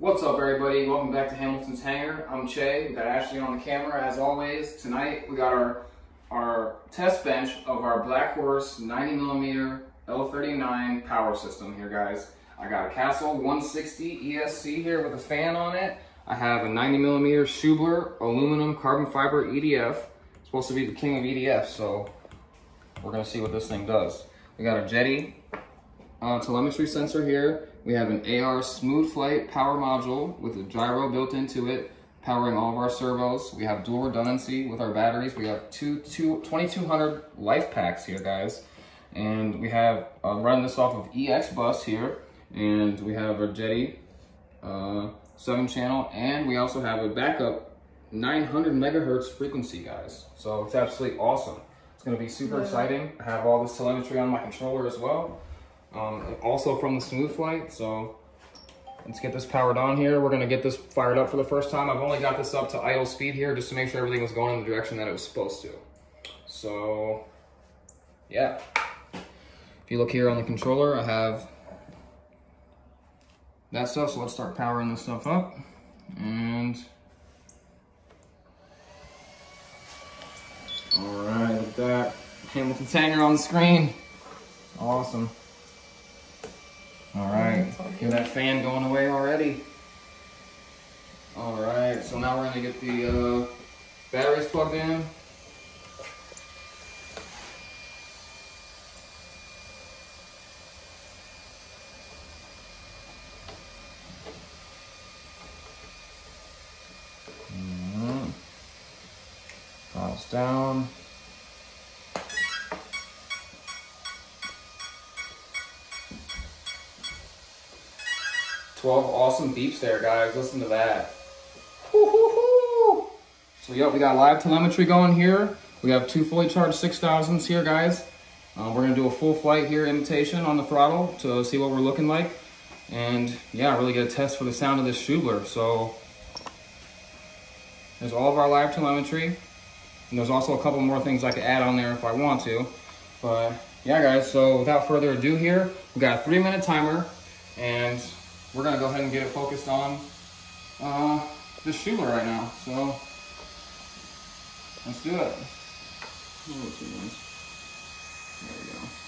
What's up, everybody? Welcome back to Hamilton's Hangar. I'm Che. We got Ashley on the camera as always. Tonight we got our our test bench of our Black Horse 90 millimeter L39 power system here, guys. I got a Castle 160 ESC here with a fan on it. I have a 90 millimeter Schubeler aluminum carbon fiber EDF. It's supposed to be the king of EDF, so we're gonna see what this thing does. We got a Jeti uh, telemetry sensor here. We have an AR smooth flight power module with a gyro built into it, powering all of our servos. We have dual redundancy with our batteries. We have two, two 2200 LiFe packs here, guys. And we have uh, running this off of EX bus here. And we have our Jeti uh, seven channel. And we also have a backup 900 megahertz frequency, guys. So it's absolutely awesome. It's gonna be super exciting. I have all this telemetry on my controller as well. Um, also from the smooth flight, so let's get this powered on here. We're gonna get this fired up for the first time. I've only got this up to idle speed here just to make sure everything was going in the direction that it was supposed to. So, yeah. If you look here on the controller, I have that stuff, so let's start powering this stuff up. And, all right, with that, Hamilton's Hangar on the screen. Awesome. Hear that fan going away already. All right, so now we're gonna get the uh, batteries plugged in. Mm. Down. 12 awesome beeps there, guys. Listen to that. So, yep, we got live telemetry going here. We have two fully charged 6000s here, guys. Uh, we're going to do a full flight here imitation on the throttle to see what we're looking like. And, yeah, really get a test for the sound of this Schubeler. So, there's all of our live telemetry. And there's also a couple more things I could add on there if I want to. But, yeah, guys, so without further ado here, we got a three-minute timer. And we're gonna go ahead and get it focused on uh, this Schubeler right now. So let's do it. There we go.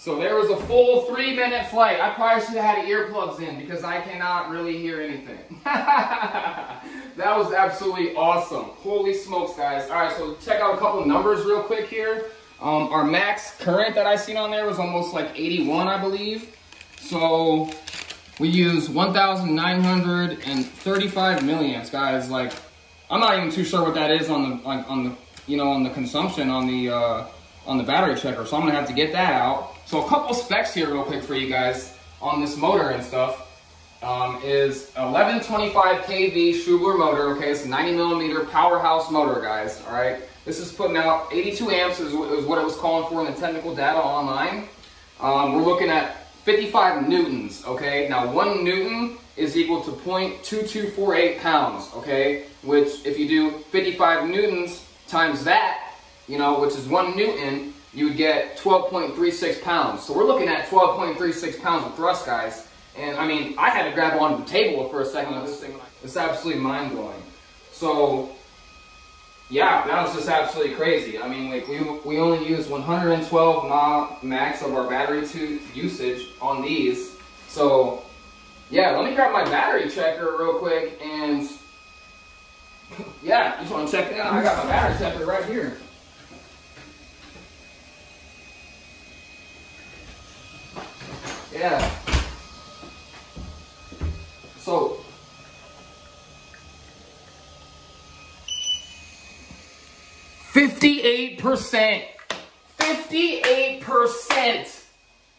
So there was a full three minute flight. I probably should have had earplugs in because I cannot really hear anything. that was absolutely awesome. Holy smokes, guys. All right, so check out a couple numbers real quick here. Um, our max current that I seen on there was almost like 81, I believe. So we use 1,935 milliamps, guys. Like, I'm not even too sure what that is on the like on the you know, on the consumption on the uh, on the battery checker. So I'm gonna have to get that out. So a couple specs here real quick for you guys on this motor and stuff. Um, is 1125 kV Schubeler motor, okay, it's a 90 millimeter powerhouse motor, guys, all right? This is putting out 82 amps is, is what it was calling for in the technical data online. Um, we're looking at 55 newtons, okay? Now, one newton is equal to 0.2248 pounds, okay? Which, if you do 55 newtons times that, you know, which is one Newton, you would get 12.36 pounds. So we're looking at 12.36 pounds of thrust, guys. And I mean, I had to grab onto the table for a second of this thing. It's absolutely mind blowing. So, yeah, that was just absolutely crazy. I mean, like we we only used 112 mile max of our battery to usage on these. So, yeah, let me grab my battery checker real quick and yeah, you just want to check it out? I got my battery checker right here. Yeah. So, Fifty-eight percent. Fifty-eight percent.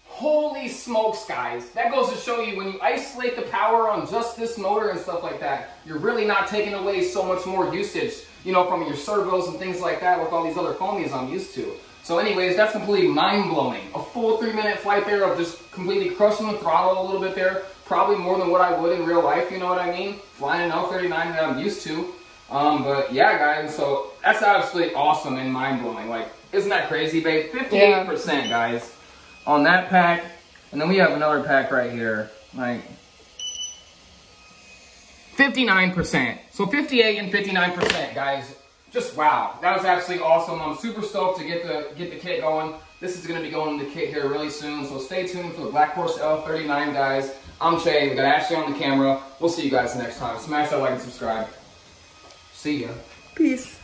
Holy smokes, guys. That goes to show you when you isolate the power on just this motor and stuff like that, you're really not taking away so much more usage, you know, from your servos and things like that with all these other foamies I'm used to. So anyways, that's completely mind-blowing. A full three-minute flight there of just completely crushing the throttle a little bit there. Probably more than what I would in real life, you know what I mean? Flying an L-39 that I'm used to. Um, but yeah, guys, so that's absolutely awesome and mind-blowing. Like, isn't that crazy, babe? 58%, yeah. guys on that pack. And then we have another pack right here, like 59%. So 58 and 59%, guys. Just wow. That was absolutely awesome. I'm super stoked to get the get the kit going. This is gonna be going in the kit here really soon. So stay tuned for the Black Horse L39, guys. I'm Che. We got Ashley on the camera. We'll see you guys next time. Smash that like and subscribe. See ya. Peace.